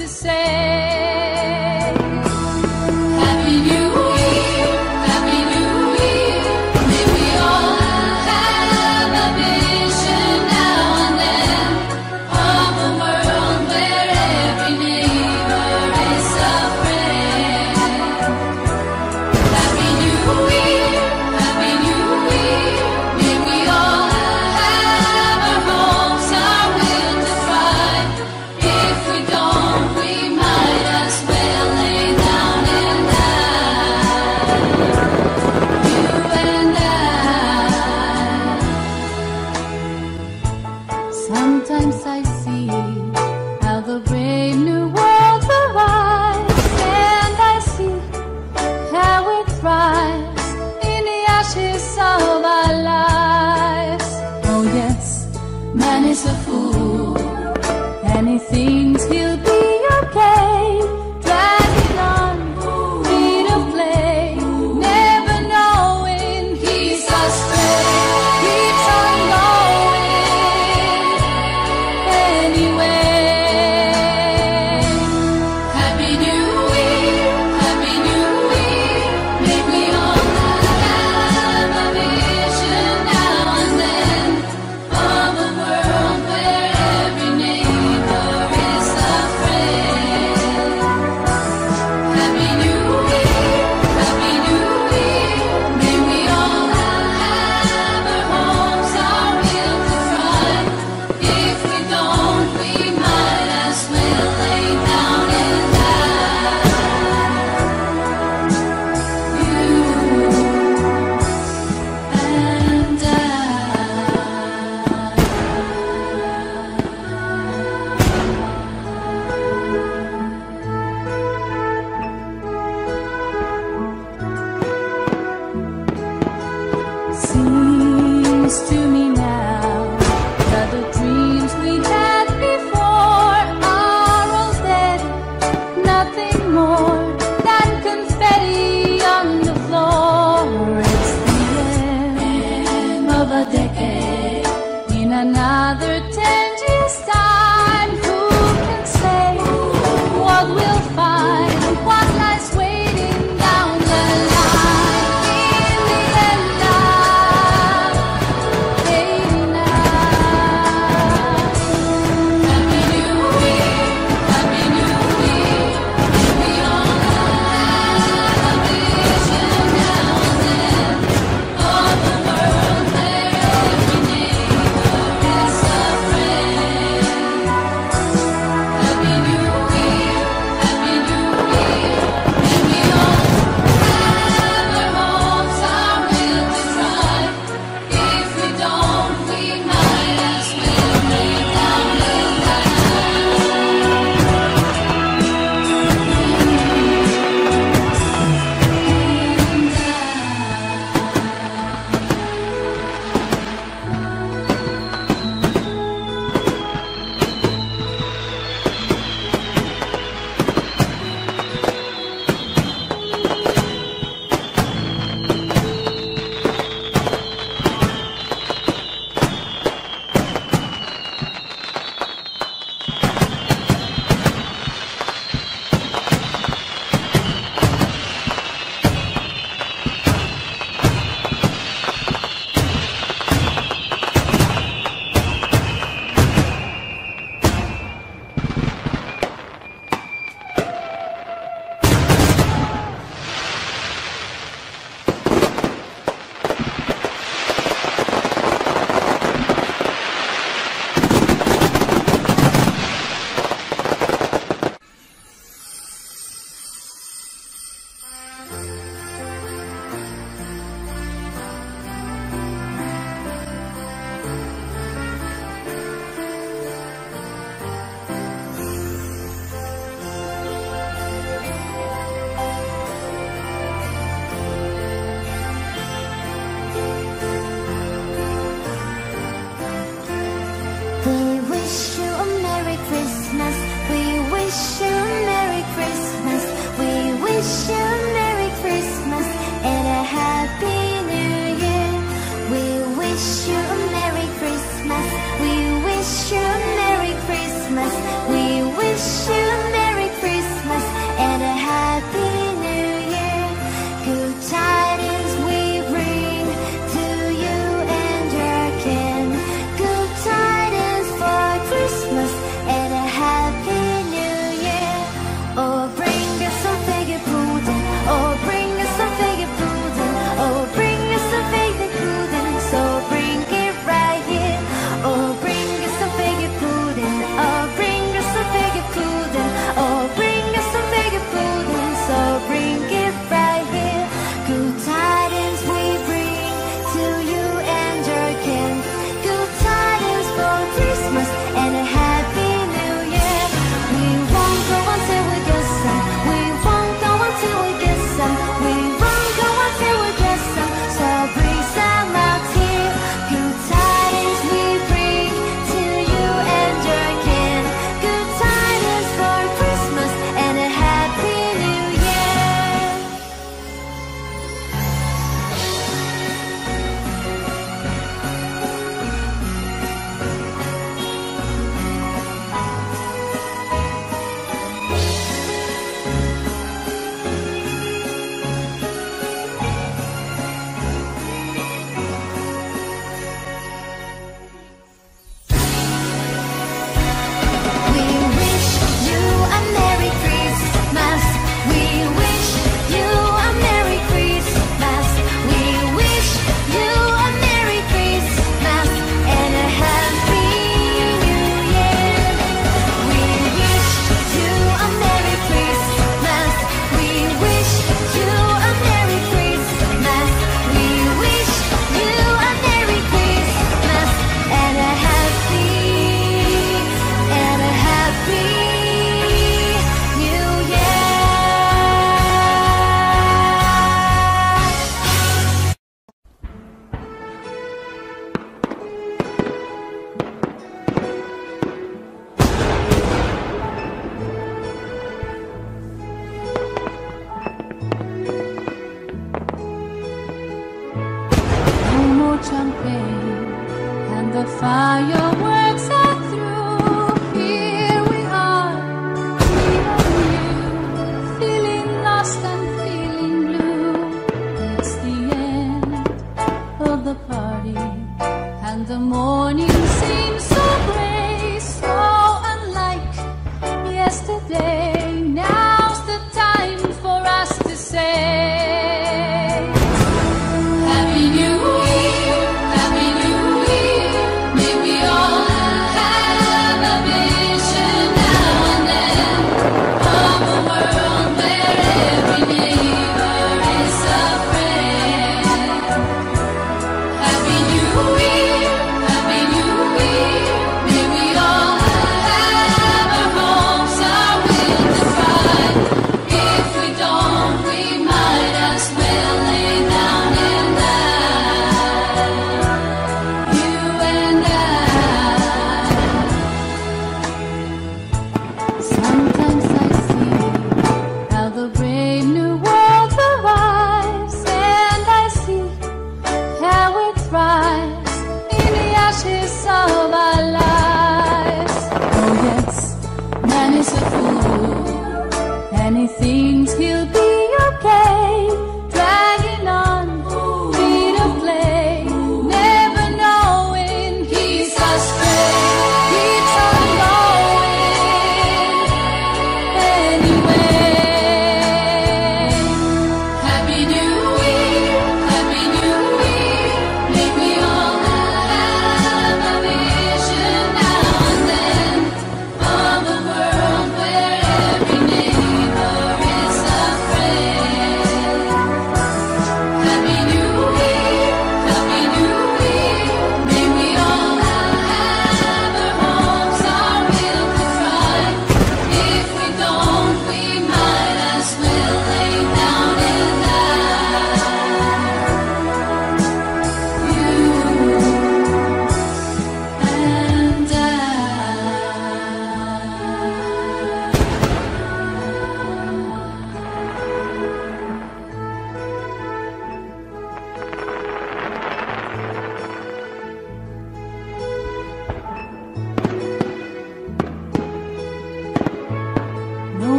to say.